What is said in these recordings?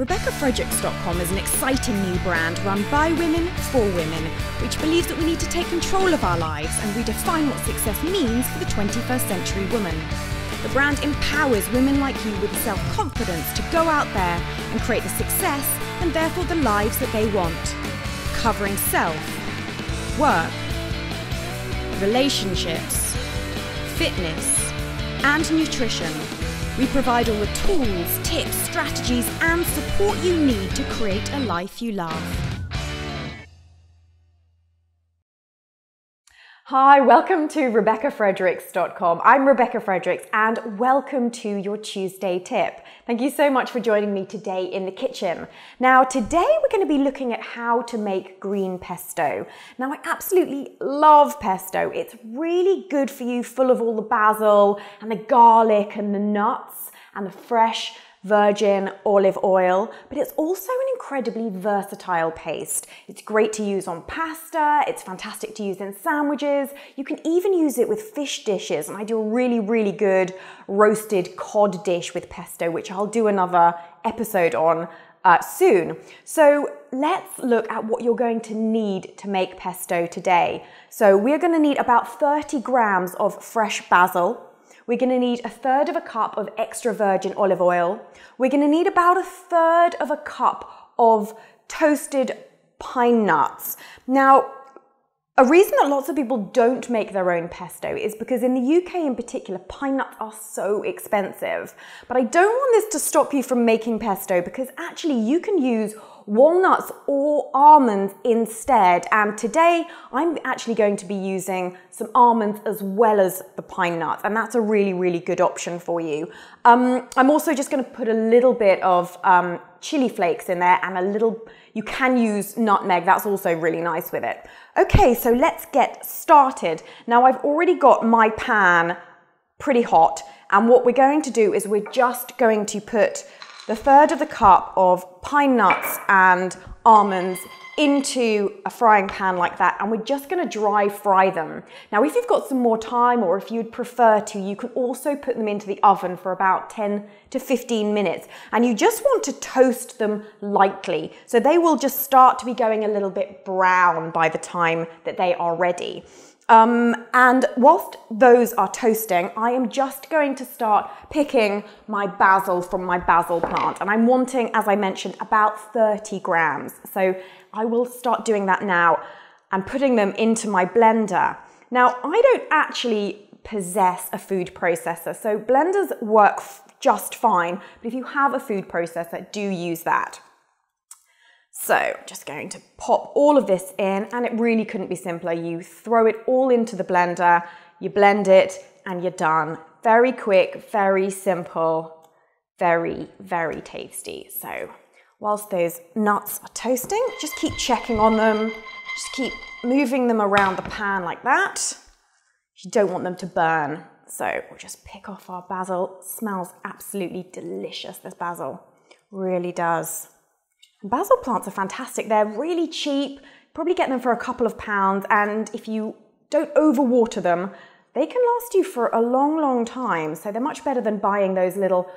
RebeccaFredericks.com is an exciting new brand run by women for women, which believes that we need to take control of our lives and redefine what success means for the 21st century woman. The brand empowers women like you with self confidence to go out there and create the success and therefore the lives that they want. Covering self, work, relationships, fitness, and nutrition. We provide all the tools, tips, strategies, and support you need to create a life you love. Hi, welcome to RebeccaFredericks.com. I'm Rebecca Fredericks and welcome to your Tuesday tip. Thank you so much for joining me today in the kitchen. Now, today we're going to be looking at how to make green pesto. Now, I absolutely love pesto. It's really good for you, full of all the basil and the garlic and the nuts and the fresh virgin olive oil, but it's also an incredibly versatile paste. It's great to use on pasta, it's fantastic to use in sandwiches. You can even use it with fish dishes, and I do a really, really good roasted cod dish with pesto, which I'll do another episode on uh, soon. So let's look at what you're going to need to make pesto today. So we're going to need about 30 grams of fresh basil, we're going to need a third of a cup of extra virgin olive oil. We're going to need about a third of a cup of toasted pine nuts. Now, a reason that lots of people don't make their own pesto is because in the UK in particular, pine nuts are so expensive. But I don't want this to stop you from making pesto because actually you can use walnuts or almonds instead. And today I'm actually going to be using some almonds as well as the pine nuts. And that's a really, really good option for you. Um, I'm also just gonna put a little bit of um, chili flakes in there and a little, you can use nutmeg. That's also really nice with it. Okay, so let's get started. Now I've already got my pan pretty hot. And what we're going to do is we're just going to put the third of the cup of pine nuts and almonds into a frying pan like that and we're just going to dry fry them. Now if you've got some more time or if you'd prefer to you can also put them into the oven for about 10 to 15 minutes and you just want to toast them lightly so they will just start to be going a little bit brown by the time that they are ready. Um, and whilst those are toasting, I am just going to start picking my basil from my basil plant. And I'm wanting, as I mentioned, about 30 grams. So I will start doing that now and putting them into my blender. Now, I don't actually possess a food processor, so blenders work just fine. But if you have a food processor, do use that. So just going to pop all of this in and it really couldn't be simpler. You throw it all into the blender, you blend it and you're done. Very quick, very simple, very, very tasty. So whilst those nuts are toasting, just keep checking on them. Just keep moving them around the pan like that. You don't want them to burn. So we'll just pick off our basil. Smells absolutely delicious, this basil. Really does. Basil plants are fantastic. They're really cheap, probably get them for a couple of pounds, and if you don't overwater them, they can last you for a long, long time. So they're much better than buying those little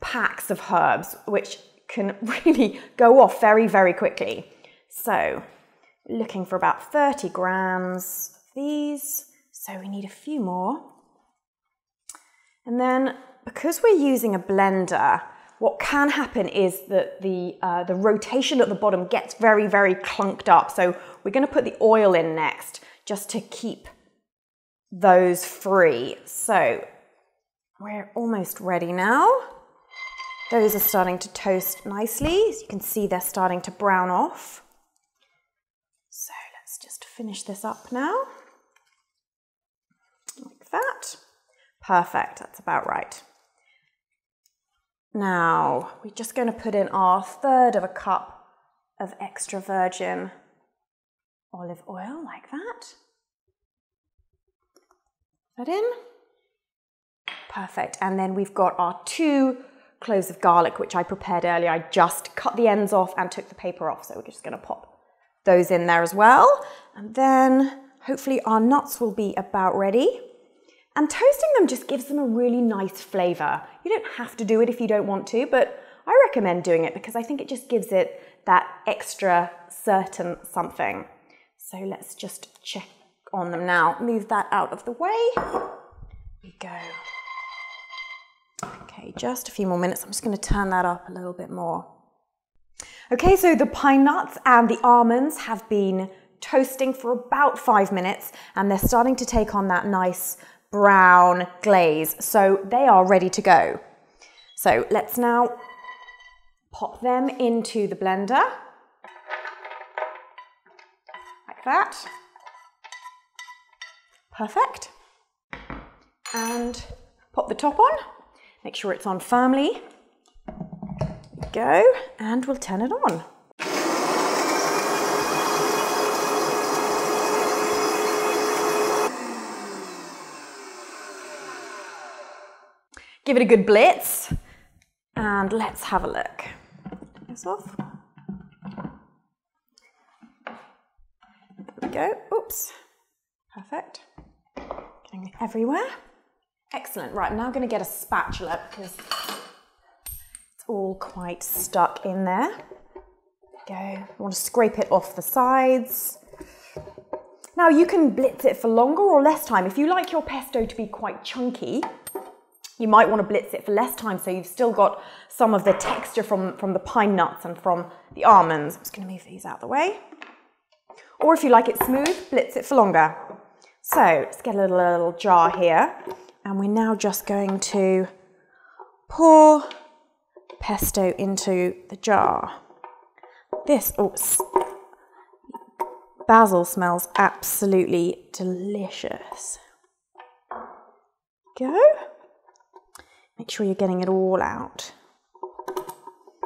packs of herbs, which can really go off very, very quickly. So looking for about 30 grams of these. So we need a few more. And then because we're using a blender, what can happen is that the, uh, the rotation at the bottom gets very, very clunked up. So we're going to put the oil in next just to keep those free. So we're almost ready now. Those are starting to toast nicely. As you can see, they're starting to brown off. So let's just finish this up now. Like that. Perfect, that's about right. Now, we're just going to put in our third of a cup of extra virgin olive oil, like that. That in. Perfect. And then we've got our two cloves of garlic, which I prepared earlier. I just cut the ends off and took the paper off. So we're just going to pop those in there as well. And then hopefully our nuts will be about ready. And toasting them just gives them a really nice flavour. You don't have to do it if you don't want to, but I recommend doing it because I think it just gives it that extra certain something. So let's just check on them now. Move that out of the way. we go. Okay, just a few more minutes. I'm just going to turn that up a little bit more. Okay, so the pine nuts and the almonds have been toasting for about five minutes and they're starting to take on that nice brown glaze. So they are ready to go. So let's now pop them into the blender. Like that. Perfect. And pop the top on. Make sure it's on firmly. Go, and we'll turn it on. Give it a good blitz, and let's have a look. This off. There we go. Oops. Perfect. Getting everywhere. Excellent. Right, I'm now going to get a spatula because it's all quite stuck in there. Go. I want to scrape it off the sides. Now you can blitz it for longer or less time. If you like your pesto to be quite chunky, you might want to blitz it for less time so you've still got some of the texture from, from the pine nuts and from the almonds. I'm just going to move these out of the way. Or if you like it smooth, blitz it for longer. So let's get a little, little jar here. And we're now just going to pour pesto into the jar. This, oh, basil smells absolutely delicious. Go. Make sure you're getting it all out.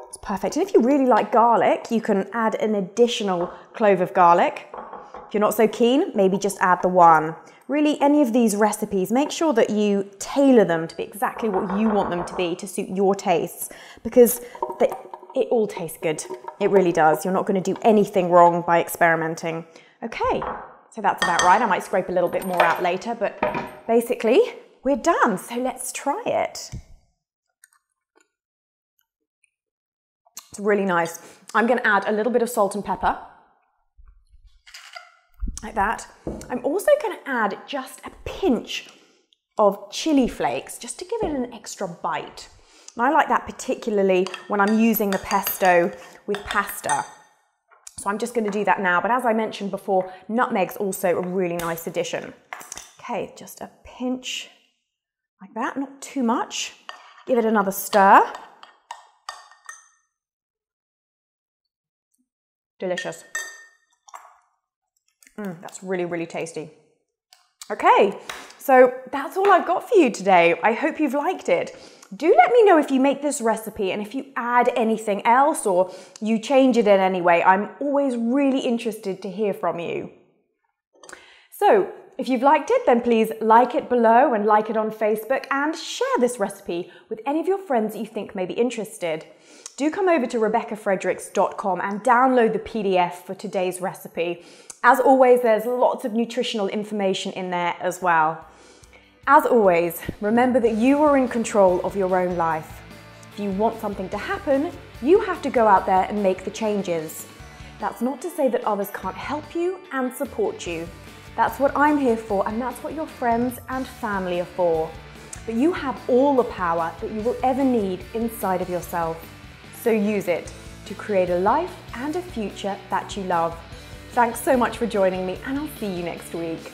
It's perfect. And if you really like garlic, you can add an additional clove of garlic. If you're not so keen, maybe just add the one. Really, any of these recipes, make sure that you tailor them to be exactly what you want them to be to suit your tastes because they, it all tastes good. It really does. You're not going to do anything wrong by experimenting. Okay, so that's about right. I might scrape a little bit more out later, but basically, we're done. So let's try it. It's really nice. I'm going to add a little bit of salt and pepper like that. I'm also going to add just a pinch of chili flakes just to give it an extra bite. And I like that particularly when I'm using the pesto with pasta. So I'm just going to do that now. But as I mentioned before, nutmeg's also a really nice addition. Okay, just a pinch like that, not too much. Give it another stir. Delicious. Mm, that's really, really tasty. Okay, so that's all I've got for you today. I hope you've liked it. Do let me know if you make this recipe and if you add anything else or you change it in any way. I'm always really interested to hear from you. So, if you've liked it, then please like it below and like it on Facebook and share this recipe with any of your friends that you think may be interested. Do come over to RebeccaFredericks.com and download the PDF for today's recipe. As always, there's lots of nutritional information in there as well. As always, remember that you are in control of your own life. If you want something to happen, you have to go out there and make the changes. That's not to say that others can't help you and support you. That's what I'm here for, and that's what your friends and family are for. But you have all the power that you will ever need inside of yourself. So use it to create a life and a future that you love. Thanks so much for joining me, and I'll see you next week.